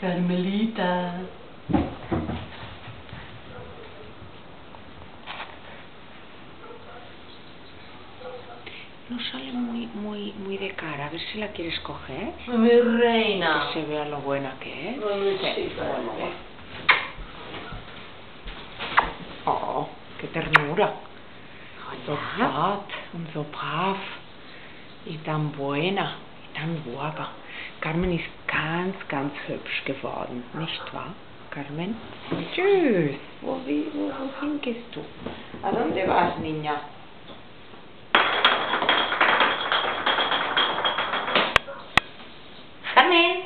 Carmelita. No sale muy, muy, muy de cara. A ver si la quieres coger. Mi reina. Que se vea lo buena que es. Ay, Sí. Oh, qué ternura. So und so brav. Y tan buena, y tan guapa. Carmen ganz, ganz hübsch geworden, nicht wahr, Carmen? Tschüss. Wo, wie, wo, wohin gehst du? ¿A dónde vas, niña?